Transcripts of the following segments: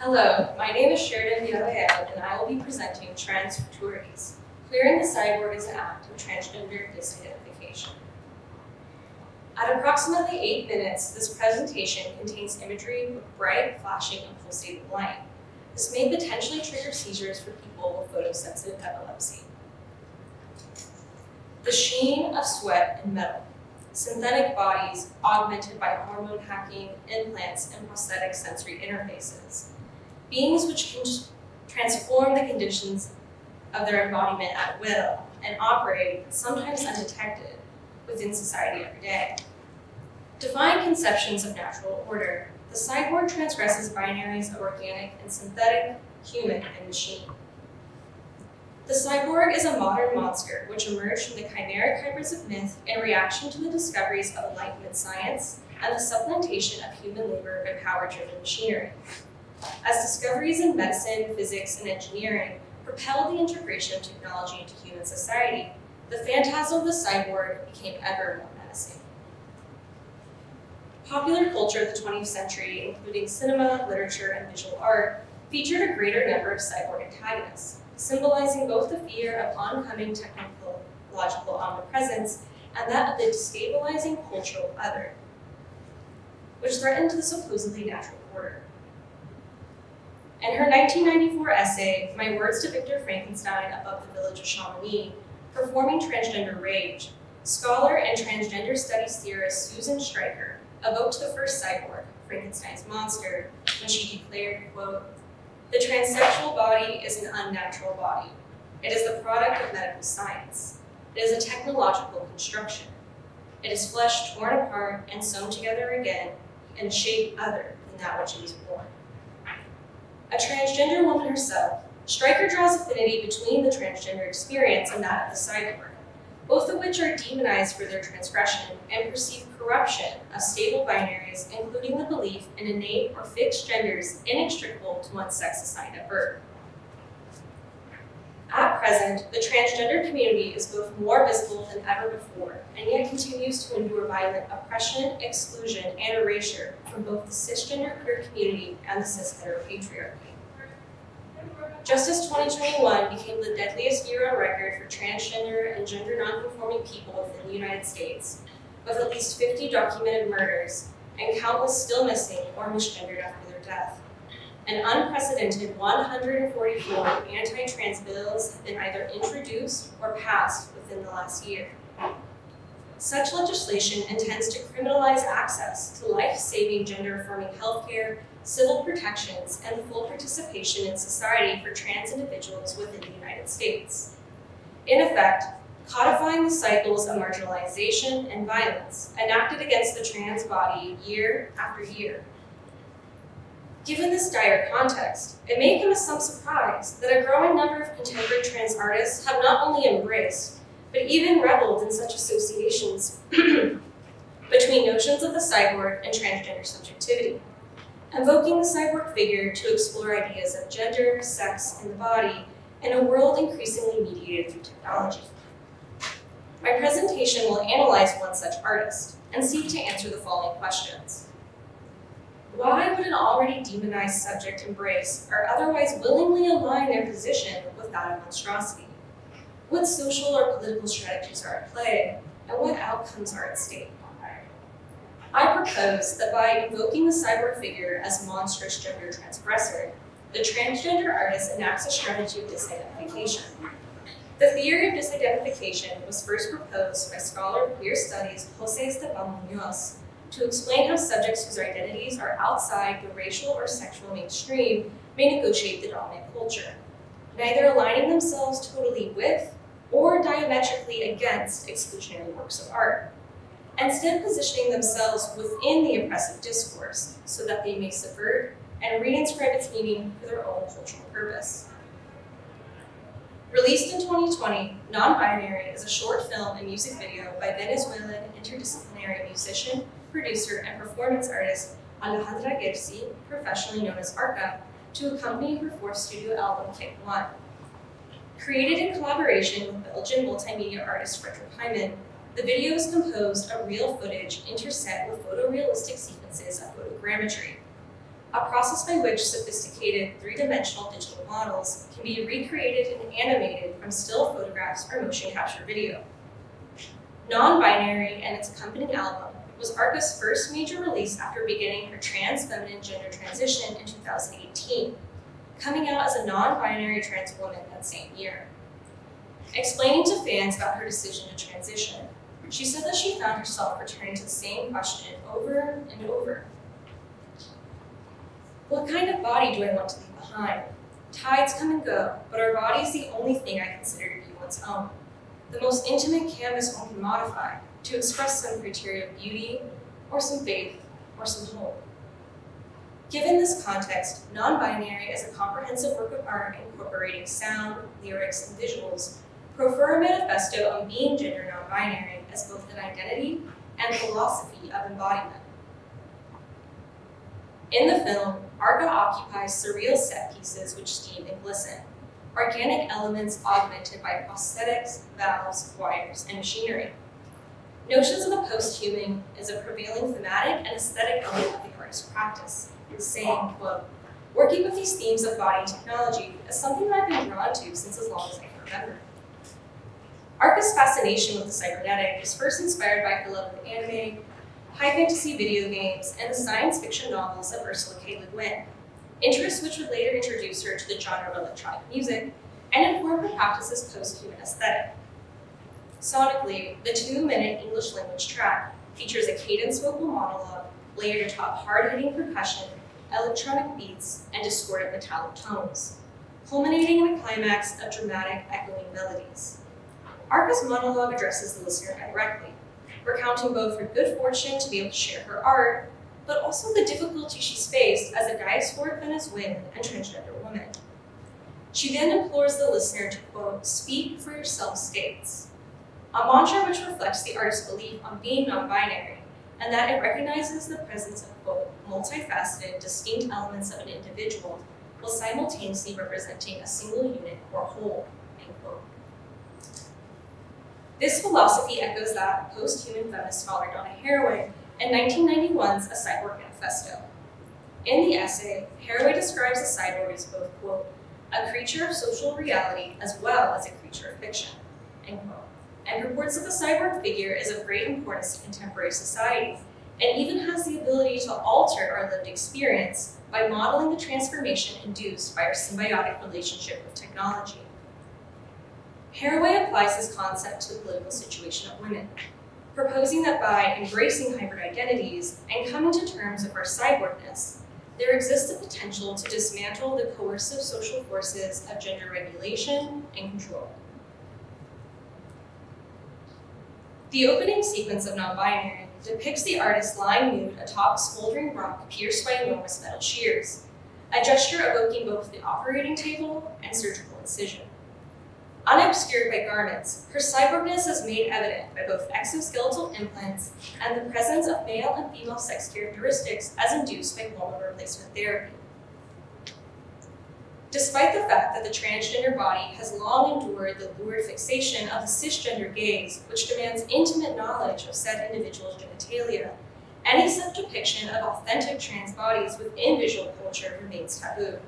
Hello, my name is Sheridyn Villarreal, and I will be presenting Trans Futurities, Queering the Cyborg as an Act of Transgender Disidentification. At approximately eight minutes, this presentation contains imagery with bright, flashing, and pulsating light. This may potentially trigger seizures for people with photosensitive epilepsy. The sheen of sweat and metal, synthetic bodies augmented by hormone hacking, implants, and prosthetic sensory interfaces. Beings which can transform the conditions of their embodiment at will and operate, sometimes undetected, within society every day. Define conceptions of natural order. The cyborg transgresses binaries of organic and synthetic, human, and machine. The cyborg is a modern monster which emerged from the chimeric hybrids of myth in reaction to the discoveries of Enlightenment science and the supplantation of human labor by power-driven machinery. As discoveries in medicine, physics, and engineering propelled the integration of technology into human society, the phantasm of the cyborg became ever more menacing. Popular culture of the 20th century, including cinema, literature, and visual art, featured a greater number of cyborg antagonists, symbolizing both the fear of oncoming technological omnipresence and that of the destabilizing cultural other, which threatened the supposedly natural order. In her 1994 essay, My Words to Victor Frankenstein Above the Village of Chamonix, Performing Transgender Rage, scholar and transgender studies theorist Susan Stryker evoked the first cyborg, Frankenstein's monster, when she declared, quote, the transsexual body is an unnatural body. It is the product of medical science. It is a technological construction. It is flesh torn apart and sewn together again in a shape other than that which it was born. A transgender woman herself, Stryker draws affinity between the transgender experience and that of the cyborg, both of which are demonized for their transgression and perceive corruption of stable binaries, including the belief in innate or fixed genders inextricable to one's sex assigned at birth. At present, the transgender community is both more visible than ever before, and yet continues to endure violent oppression, exclusion, and erasure from both the cisgender queer community and the cis patriarchy. Just as 2021 became the deadliest year on record for transgender and gender nonconforming people within the United States, with at least 50 documented murders and countless still missing or misgendered after their death. An unprecedented 144 anti-trans bills have been either introduced or passed within the last year. Such legislation intends to criminalize access to life-saving gender-affirming healthcare, civil protections, and full participation in society for trans individuals within the United States. In effect, codifying the cycles of marginalization and violence enacted against the trans body year after year. Given this dire context, it may come as some surprise that a growing number of contemporary trans artists have not only embraced, but even reveled in such associations between notions of the cyborg and transgender subjectivity, invoking the cyborg figure to explore ideas of gender, sex, and the body in a world increasingly mediated through technology. My presentation will analyze one such artist and seek to answer the following questions. Why would an already demonized subject embrace or otherwise willingly align their position with that of monstrosity? What social or political strategies are at play, and what outcomes are at stake? I propose that by invoking the cyborg figure as monstrous gender transgressor, the transgender artist enacts a strategy of disidentification the theory of disidentification was first proposed by scholar of queer studies Jose Esteban Munoz to explain how subjects whose identities are outside the racial or sexual mainstream may negotiate the dominant culture, neither aligning themselves totally with or diametrically against exclusionary works of art, instead positioning themselves within the oppressive discourse so that they may subvert and reinscribe its meaning for their own cultural purpose. Released in 2020, Non-Binary is a short film and music video by Venezuelan interdisciplinary musician, producer, and performance artist Alejandra Ghersi, professionally known as Arca, to accompany her fourth studio album, Kick One. Created in collaboration with Belgian multimedia artist Frederik Heyman, the video is composed of real footage interset with photorealistic sequences of photogrammetry. a process by which sophisticated three-dimensional digital models can be recreated and animated from still photographs or motion capture video. Non-binary and its accompanying album was Arca's first major release after beginning her trans feminine gender transition in 2018, coming out as a non-binary trans woman that same year. Explaining to fans about her decision to transition, she said that she found herself returning to the same question over and over. What kind of body do I want to leave behind? Tides come and go, but our body is the only thing I consider to be one's own. The most intimate canvas one can modify to express some criteria of beauty, or some faith, or some hope. Given this context, non-binary is a comprehensive work of art incorporating sound, lyrics, and visuals, prefer a manifesto on being gender non-binary as both an identity and philosophy of embodiment. In the film, Arca occupies surreal set pieces which steam and glisten, organic elements augmented by prosthetics, valves, wires, and machinery. Notions of the post-human is a prevailing thematic and aesthetic element of the artist's practice, saying, quote, working with these themes of body and technology is something that I've been drawn to since as long as I can remember. Arca's fascination with the cybernetic was first inspired by her love of anime, high fantasy video games, and the science fiction novels of Ursula K. Le Guin, interests which would later introduce her to the genre of electronic music and inform her practice's post-human aesthetic. Sonically, the two-minute English language track features a cadence vocal monologue layered atop hard-hitting percussion, electronic beats, and discordant metallic tones, culminating in a climax of dramatic echoing melodies. Arca's monologue addresses the listener directly, recounting both her good fortune to be able to share her art, but also the difficulty she's faced as diasporic Venezuelan and transgender woman. She then implores the listener to, quote, speak for yourself states, a mantra which reflects the artist's belief on being non-binary, and that it recognizes the presence of, quote, multifaceted, distinct elements of an individual while simultaneously representing a single unit or whole, end quote. This philosophy echoes that post-human feminist scholar Donna Haraway in 1991's A Cyborg Manifesto. In the essay, Haraway describes the cyborg as both, quote, a creature of social reality as well as a creature of fiction, end quote, and reports that the cyborg figure is of great importance to contemporary society and even has the ability to alter our lived experience by modeling the transformation induced by our symbiotic relationship with technology. Haraway applies this concept to the political situation of women, proposing that by embracing hybrid identities and coming to terms with our cyborgness, there exists the potential to dismantle the coercive social forces of gender regulation and control. The opening sequence of Non-Binary depicts the artist lying nude atop a smoldering rock pierced by enormous metal shears, a gesture evoking both the operating table and surgical incision. Unobscured by garments, her cyborgness is made evident by both exoskeletal implants and the presence of male and female sex characteristics as induced by hormone replacement therapy. Despite the fact that the transgender body has long endured the lurid fixation of the cisgender gaze, which demands intimate knowledge of said individual's genitalia, any such depiction of authentic trans bodies within visual culture remains taboo.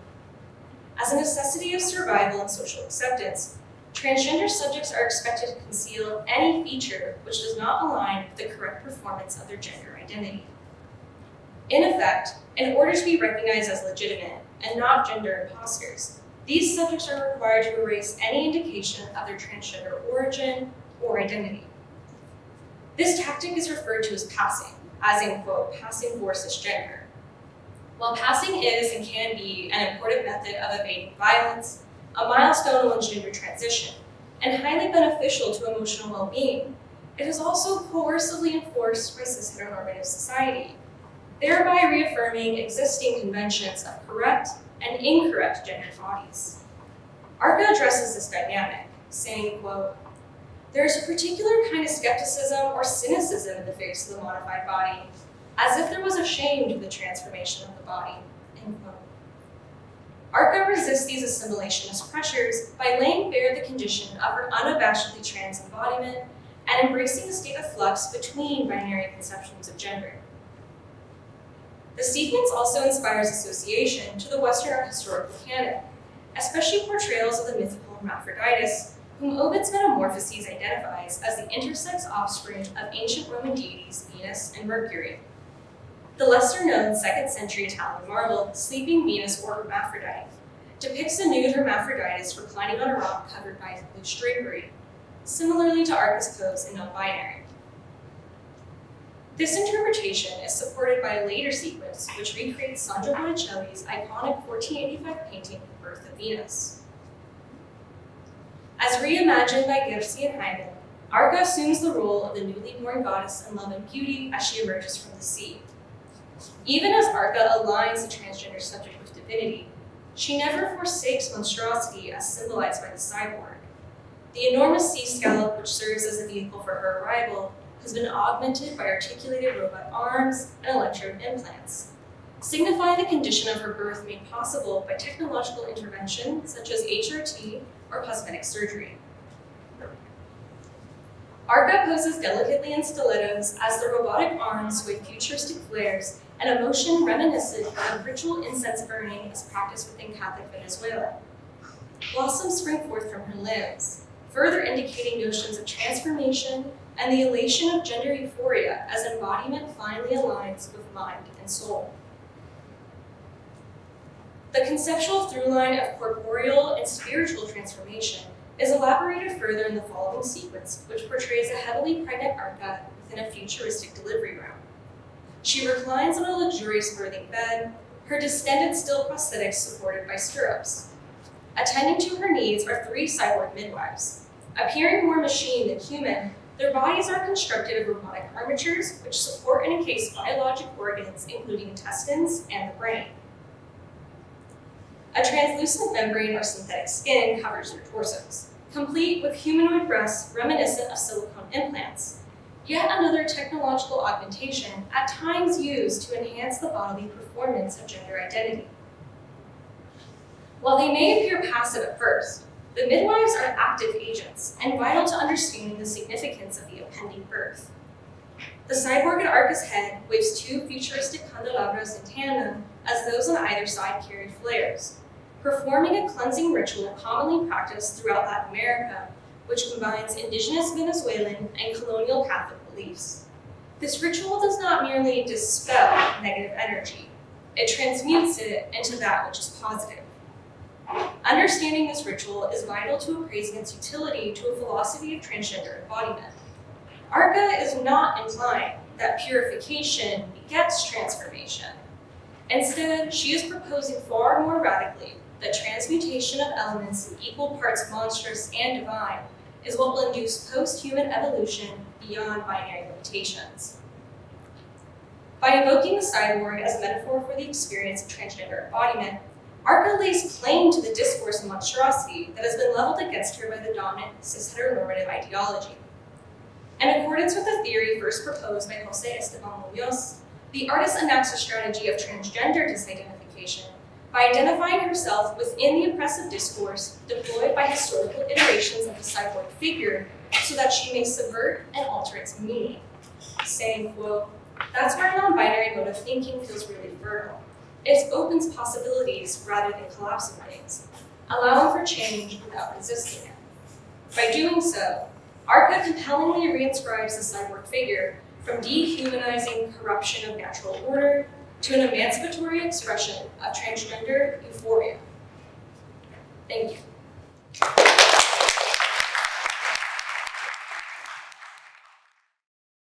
As a necessity of survival and social acceptance, Transgender subjects are expected to conceal any feature which does not align with the correct performance of their gender identity. In effect, in order to be recognized as legitimate and not gender imposters, these subjects are required to erase any indication of their transgender origin or identity. This tactic is referred to as passing, as in, quote, passing for cisgender. While passing is and can be an important method of evading violence, a milestone in gender transition, and highly beneficial to emotional well-being, it is also coercively enforced by cis-heteronormative society, thereby reaffirming existing conventions of correct and incorrect gender bodies. Arca addresses this dynamic, saying, quote, there is a particular kind of skepticism or cynicism in the face of the modified body, as if there was a shame to the transformation of the body, end quote. Arca resists these assimilationist pressures by laying bare the condition of her unabashedly trans embodiment and embracing the state of flux between binary conceptions of gender. The sequence also inspires association to the Western art historical canon, especially portrayals of the mythical Hermaphroditus, whom Ovid's Metamorphoses identifies as the intersex offspring of ancient Roman deities Venus and Mercury. The lesser known 2nd century Italian marble, Sleeping Venus or Hermaphrodite, depicts a nude Hermaphroditus reclining on a rock covered by loose drapery, similarly to Arca's pose in non-binary. This interpretation is supported by a later sequence which recreates Sandro Botticelli's iconic 1485 painting, The Birth of Venus. As reimagined by Ghersi and Heyman, Arca assumes the role of the newly born goddess in love and beauty as she emerges from the sea. Even as Arca aligns the transgender subject with divinity, she never forsakes monstrosity as symbolized by the cyborg. The enormous sea scallop which serves as a vehicle for her arrival has been augmented by articulated robot arms and electrode implants, signifying the condition of her birth made possible by technological intervention such as HRT or cosmetic surgery. Arca poses delicately in stilettos as the robotic arms with futuristic flares and emotion reminiscent of ritual incense burning as practiced within Catholic Venezuela. Blossoms spring forth from her limbs, further indicating notions of transformation and the elation of gender euphoria as embodiment finally aligns with mind and soul. The conceptual through-line of corporeal and spiritual transformation is elaborated further in the following sequence, which portrays a heavily pregnant Arca within a futuristic delivery room. She reclines on a luxurious birthing bed, her distended steel prosthetics supported by stirrups. Attending to her needs are three cyborg midwives. Appearing more machine than human, their bodies are constructed of robotic armatures, which support and encase biologic organs, including intestines and the brain. A translucent membrane or synthetic skin covers their torsos, complete with humanoid breasts reminiscent of silicone implants. Yet another technological augmentation, at times used to enhance the bodily performance of gender identity. While they may appear passive at first, the midwives are active agents and vital to understanding the significance of the impending birth. The cyborg at Arca's head waves two futuristic candelabras in tandem as those on either side carry flares, performing a cleansing ritual commonly practiced throughout Latin America, which combines indigenous Venezuelan and colonial Catholic beliefs. This ritual does not merely dispel negative energy, it transmutes it into that which is positive. Understanding this ritual is vital to appraising its utility to a philosophy of transgender embodiment. Arca is not implying that purification begets transformation. Instead, she is proposing far more radically that transmutation of elements in equal parts monstrous and divine is what will induce post-human evolution beyond binary limitations. By invoking the cyborg as a metaphor for the experience of transgender embodiment, Arca lays claim to the discourse of monstrosity that has been leveled against her by the dominant cis-heteronormative ideology. In accordance with the theory first proposed by Jose Esteban Munoz, the artist enacts a strategy of transgender disidentification by identifying herself within the oppressive discourse deployed by historical iterations of the cyborg figure so that she may subvert and alter its meaning, saying, quote, that's where non-binary mode of thinking feels really fertile. It opens possibilities rather than collapsing things, allowing for change without resisting it. By doing so, Arca compellingly reinscribes the cyborg figure from dehumanizing corruption of natural order to an emancipatory expression of transgender euphoria. Thank you.